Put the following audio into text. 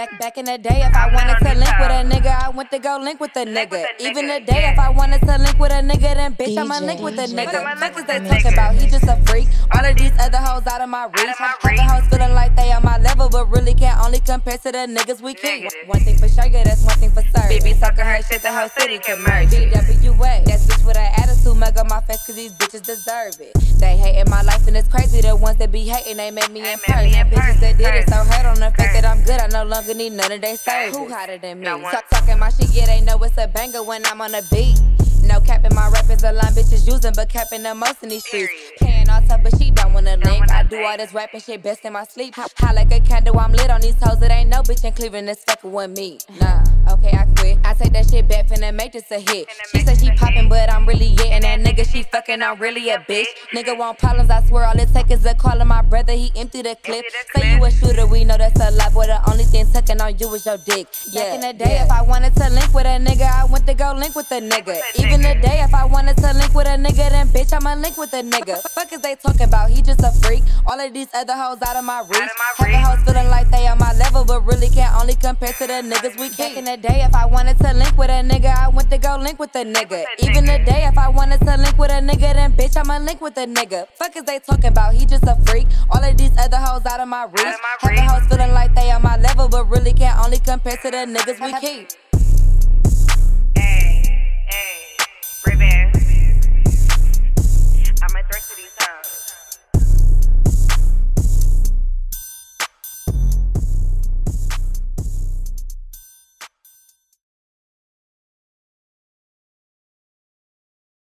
Back back in the day, if I wanted to link with a nigga, I went to go link with a nigga. Even today, if I wanted to link with a nigga, then bitch, I'ma link with a nigga. Fuck is they talking about? He just a freak. All of these other hoes out of my reach. Half the hoes feeling like they on my level, but really can't only compare to the niggas we keep. One thing for sure, yeah, that's one thing for certain. Baby talking her shit, the whole city can merge. BWA, that's bitch with an attitude, mug on my face, cause these bitches deserve it. They hating my life and it's crazy. The ones that be hating, they make me in person. Bitches that did it so hurt on the fact that I'm good, I no longer need none of their service. Who hotter than me? Talk talking my shit, yeah, they know it's a banger when I'm on the beat. No capping, my rap is a line bitches using, but capping the most in these streets. Paying all tough, but she don't wanna link. I do all this rapping shit best in my sleep. High like a candle, I'm lit on these hoes. It ain't no bitch in Cleveland that's fucking with me. Nah, okay, I quit. I take that shit back, finna make this a hit. She say she popping, but I'm really it. And that nigga she fucking, I'm really a bitch. Nigga want problems, I swear all it take is a call of my brother. He empty the clip. Say you a shooter, we know that's a lie. Boy, the only thing tucking on you is your dick. Yeah. Back in the day, if I wanted to link with a nigga, I went to go link with a nigga. Even today, if I wanted to link with a nigga, then bitch, I'ma link with a nigga. Fuck is they talking about? He just a freak. All of these other hoes out of my reach. The hoes feeling like they on my level, but really can't only compare to the niggas we keep. Back in the day, if I wanted to link with a nigga, I went to go link with a nigga. Even today, if I wanted to link with a nigga, then bitch, I'ma link with a nigga. Fuck is they talking about? He just a freak. All of these other hoes out of my reach. The hoes feeling like they on my level, but really can't only compare to the niggas we keep.